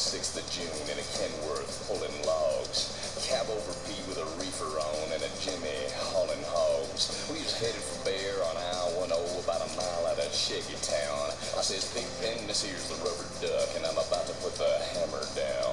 6th of June in a Kenworth pulling logs. Cab over P with a reefer on and a Jimmy hauling hogs. We was headed for Bear on I-10 about a mile out of Shaggy Town. I says, Big Ben, this here's the rubber duck and I'm about to put the hammer down.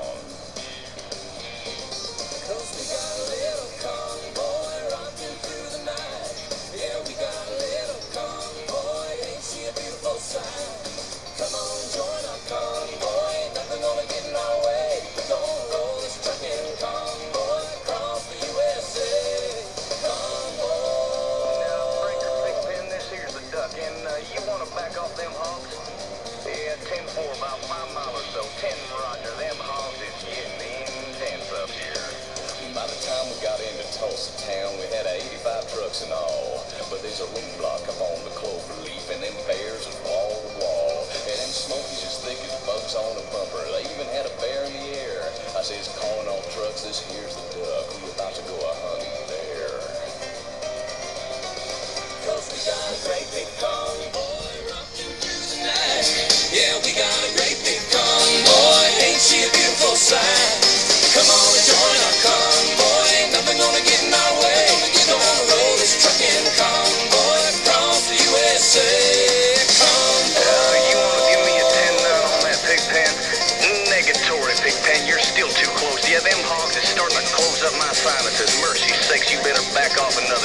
and all. But there's a room block up on the clover leaf, and them bears are wall to wall. And them smokies as thick as bugs on a bumper. They even had a bear in the air. I says, calling all trucks, this here's the duck. We about to go a hunting there. Cause we got a great big tongue.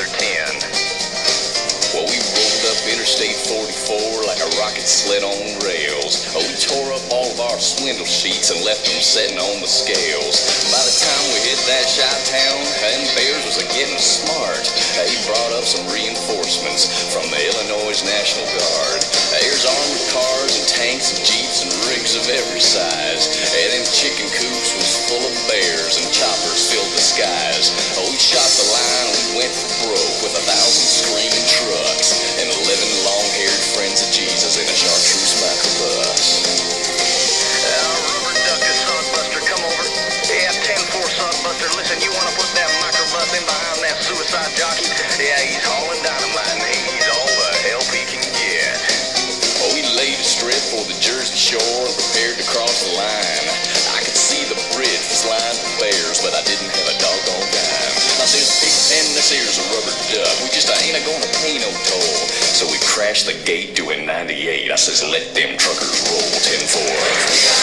another 10. Well, we rolled up Interstate 44 like a rocket sled on rails. Oh, we tore up all of our swindle sheets and left them setting on the scales. By the time we hit that shot town, and Bears was a getting smart. He brought up some reinforcements from the Illinois National Guard. There's armored cars and tanks and jeeps and rigs of every size. And them chicken coops was full of bears and choppers filled the skies. Oh, we shot the line it's broke with a thousand screams. ain't gonna pay no toll. So we crashed the gate doing 98. I says, let them truckers roll 10-4.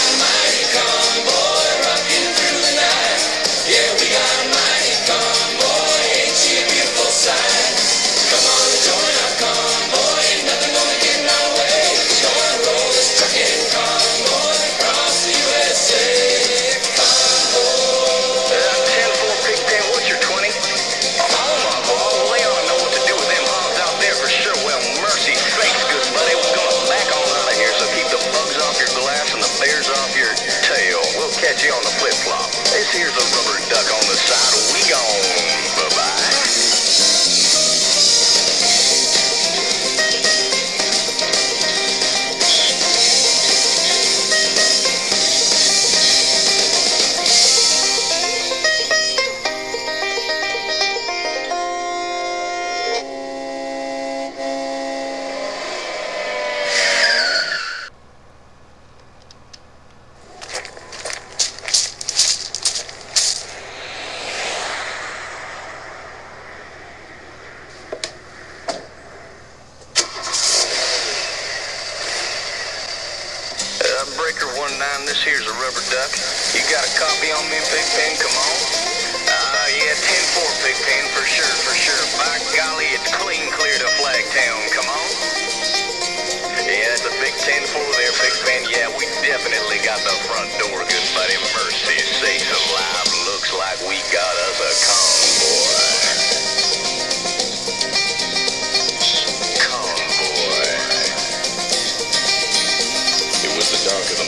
duck. You got a copy on me, Big Ben? Come on.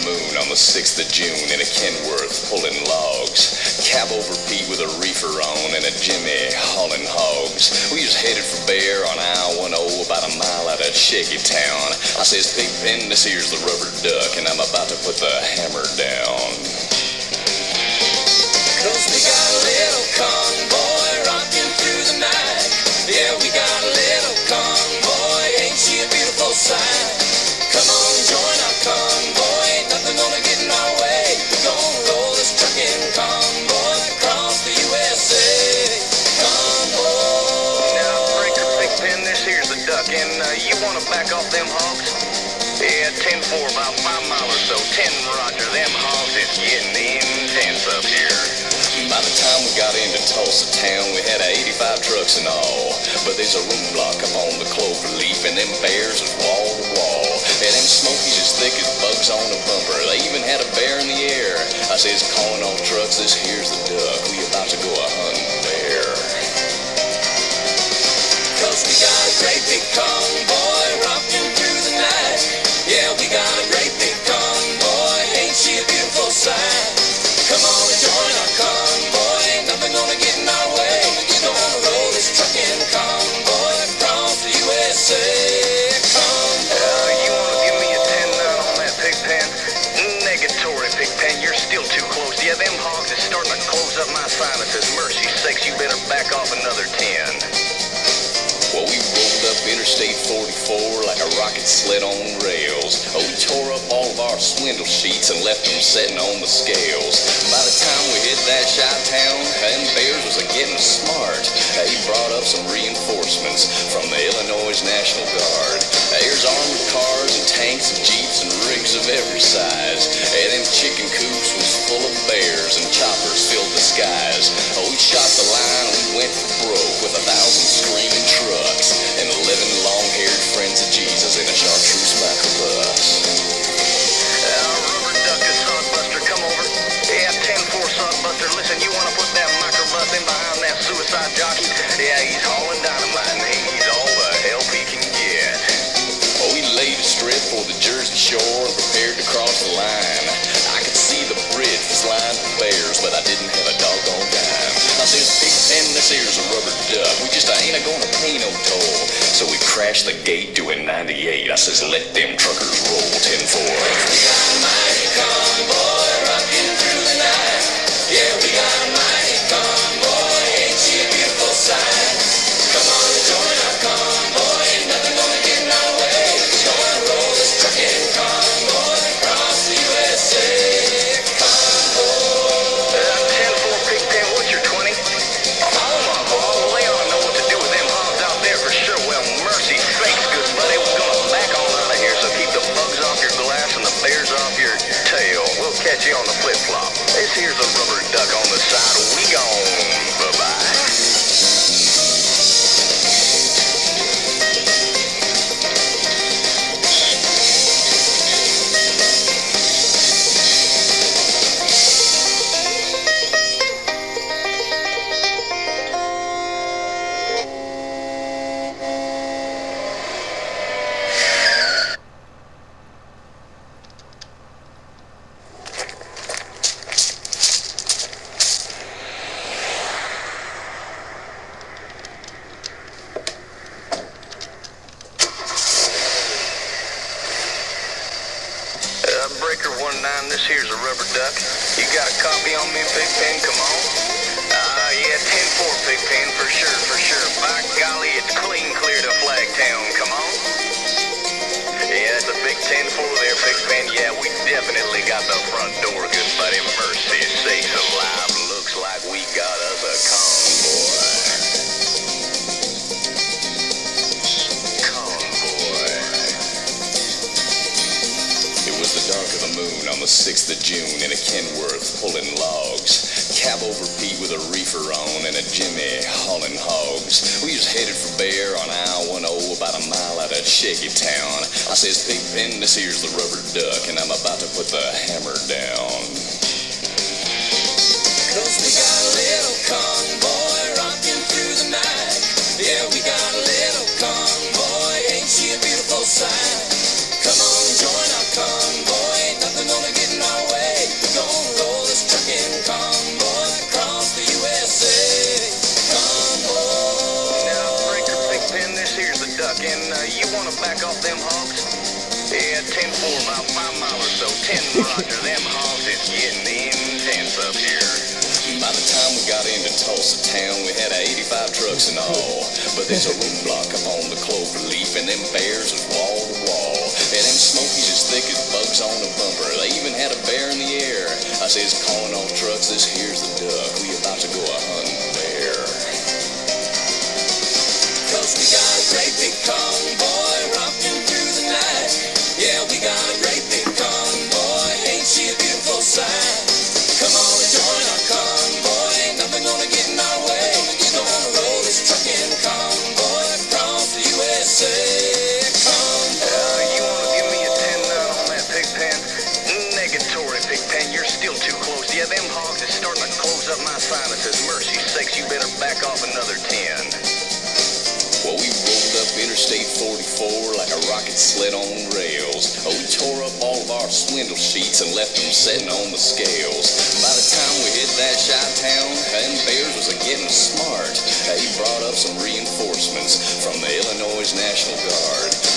moon on the 6th of June in a Kenworth pulling logs. Cab over Pete with a reefer on and a Jimmy hauling hogs. We was headed for Bear on I-10 about a mile out of Shaggy Town. I says, Big Ben, this here's the rubber duck and I'm about to put the hammer down. Cause we got a little convoy. Yeah, 10-4, about five mile or so. 10 Roger, them hogs is getting intense up here. By the time we got into Tulsa town, we had 85 trucks and all. But there's a room block up on the clover leaf, and them bears is wall to wall. And them smokies as thick as bugs on a bumper. They even had a bear in the air. I says, calling all trucks, this here's the duck. We about to go a hunting Them hogs is starting to close up my sinuses. Mercy sakes, you better back off another 10. Well, we rolled up Interstate 44 like a rocket sled on rails. Oh, we tore up all of our swindle sheets and left them setting on the scales. By the time we hit that shot town, them bears was a getting smart. They brought up some reinforcements from the Illinois National Guard. There's armored cars and tanks and jeeps and rigs of every size. And them chicken coops and choppers filled the skies. Oh, we shot the line we went for broke with a thousand screaming trucks and eleven long-haired friends of Jesus in a chartreuse microbus. 10-4 listen, you want to put that microbus in behind that suicide jockey? Yeah, he's Here's a rubber duck. We just uh, ain't a gonna pay no toll. So we crashed the gate doing 98. I says, let them truckers roll 10-4. On me, Big Pen? Come on. Uh, yeah, 10-4, Big Pen, for sure, for sure. By golly, it's clean clear to Flagtown. Come on. Yeah, it's a big 10-4 there, Big Pen. Yeah, we definitely got the front door, good buddy. Mercy sakes alive. Looks like we got us a convoy. Convoy. It was the dark of the moon on the 6th of June in a Kenworth Cab over Pete with a reefer on and a Jimmy hauling hogs. We was headed for Bear on I-10 about a mile out of Shaky Town. I says, Big Pen, this here's the rubber duck and I'm about to put the hammer down. Cause we got a little convoy rocking through the night. Yeah, we got a little back off them hogs? Yeah, 10-4, about five mile or so. 10 Roger, them hogs is getting intense up here. By the time we got into Tulsa town, we had 85 trucks in all. But there's a roadblock up on the clover leaf, and them bears is wall to wall. And them smokies as thick as bugs on a bumper. They even had a bear in the air. I says, calling all trucks, this here's the duck. We about to go a hunting bear. Cause we got a great big convoy back off another 10. Well, we rolled up Interstate 44 like a rocket sled on rails. Oh, we tore up all of our swindle sheets and left them setting on the scales. By the time we hit that Chi-town, and Bears was a getting smart. He brought up some reinforcements from the Illinois National Guard.